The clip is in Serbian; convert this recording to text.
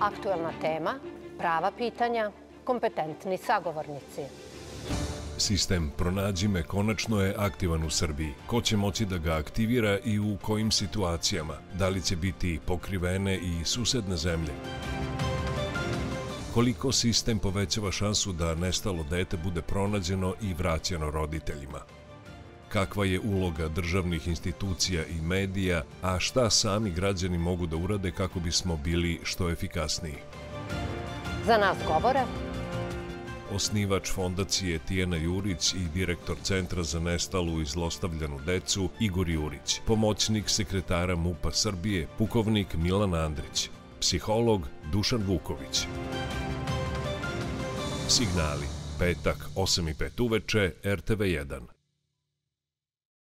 Aktuelna tema, prava pitanja, kompetentni sagovornici. Sistem Pronađi me konačno je aktivan u Srbiji. Ko će moći da ga aktivira i u kojim situacijama? Da li će biti pokrivene i susedne zemlje? Koliko sistem povećava šansu da nestalo dete bude pronađeno i vraćeno roditeljima? Kakva je uloga državnih institucija i medija, a šta sami građani mogu da urade kako bismo bili što efikasniji. Za nas govore osnivač fondacije Tijena Jurić i direktor Centra za nestalu i zlostavljanu decu Igor Jurić, pomoćnik sekretara MUPA Srbije, pukovnik Milan Andrić, psiholog Dušan Vuković. Signali, petak 8.05 uveče, RTV 1.